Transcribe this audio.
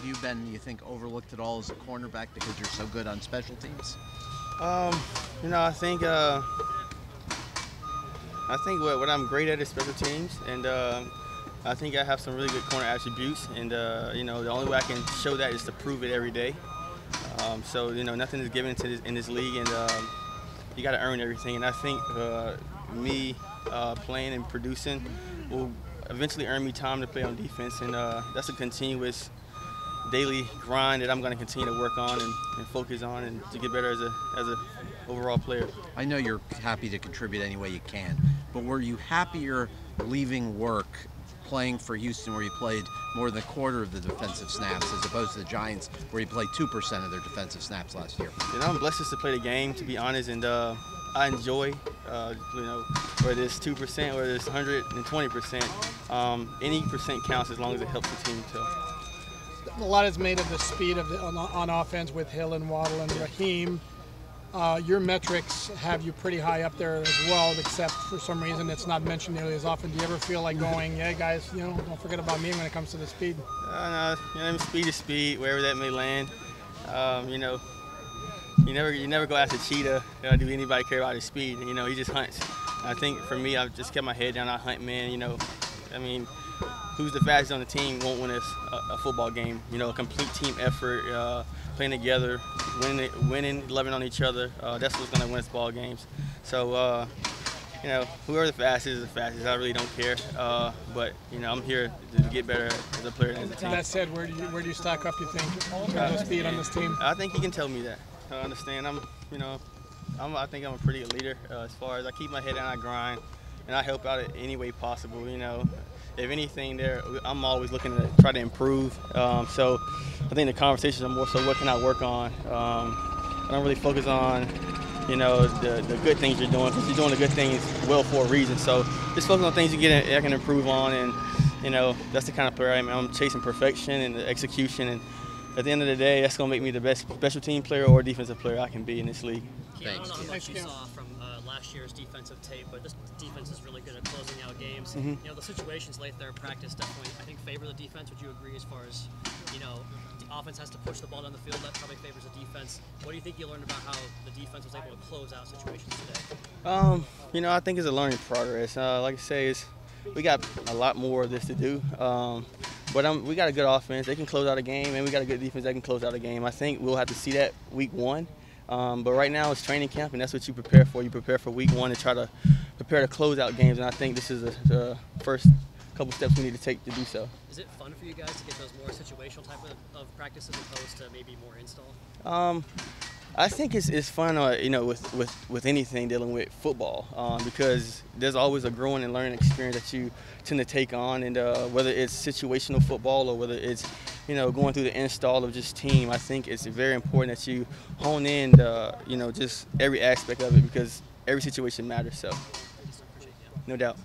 Have you been, you think, overlooked at all as a cornerback because you're so good on special teams? Um, you know, I think uh, I think what, what I'm great at is special teams, and uh, I think I have some really good corner attributes. And uh, you know, the only way I can show that is to prove it every day. Um, so you know, nothing is given to this, in this league, and um, you got to earn everything. And I think uh, me uh, playing and producing will eventually earn me time to play on defense, and uh, that's a continuous daily grind that I'm going to continue to work on and, and, focus on and to get better as a as a overall player. I know you're happy to contribute any way you can, but were you happier leaving work playing for Houston where you played more than a quarter of the defensive snaps as opposed to the Giants where you played 2% of their defensive snaps last year? You know, I'm blessed just to play the game, to be honest, and uh, I enjoy, uh, you know, whether it's 2% or it's 120%. Um, any percent counts as long as it helps the team. So a lot is made of the speed of the, on, on, offense with Hill and Waddle and Raheem. Uh, your metrics have you pretty high up there as well, except for some reason it's not mentioned nearly as often. Do you ever feel like going, yeah, guys, you know, don't forget about me when it comes to the speed? Uh, no, you know, speed is speed, wherever that may land. Um, you know, you never you never go after Cheetah. You know, do anybody care about his speed? You know, he just hunts. I think for me, I've just kept my head down. I hunt, man. You know, I mean, who's the fastest on the team won't win us a, a football game. You know, a complete team effort, uh, playing together, winning, winning, loving on each other. Uh, that's what's going to win us ball games. So, uh, you know, whoever the fastest is the fastest. I really don't care. Uh, but you know, I'm here to get better as a player and as a team. That said, where do you where do you stack up? You think in terms of speed on this team? I think you can tell me that. I understand. I'm, you know, I'm, I think I'm a pretty good leader uh, as far as I keep my head down, I grind, and I help out in any way possible. You know, if anything, there I'm always looking to try to improve. Um, so I think the conversations are more so what can I work on. Um, I don't really focus on you know the, the good things you're doing because you're doing the good things well for a reason. So just focus on things you get I can improve on, and you know that's the kind of player I am. I'm chasing perfection and the execution, and at the end of the day, that's going to make me the best special team player or defensive player I can be in this league. Yeah, I don't know how much you saw from uh, last year's defensive tape, but this defense is really good at closing out games. Mm -hmm. You know, the situations late there in practice definitely, I think, favor the defense. Would you agree as far as, you know, the offense has to push the ball down the field? That probably favors the defense. What do you think you learned about how the defense was able to close out situations today? Um, you know, I think it's a learning progress. Uh, like I say, it's, we got a lot more of this to do. Um, but um, we got a good offense. They can close out a game, and we got a good defense that can close out a game. I think we'll have to see that week one. Um, but right now it's training camp, and that's what you prepare for. You prepare for week one and try to prepare to close out games. And I think this is the, the first couple steps we need to take to do so. Is it fun for you guys to get those more situational type of, of practices opposed to maybe more install? Um, I think it's, it's fun, uh, you know, with, with, with anything dealing with football um, because there's always a growing and learning experience that you tend to take on, and uh, whether it's situational football or whether it's, you know, going through the install of just team, I think it's very important that you hone in, the, you know, just every aspect of it because every situation matters. So, no doubt.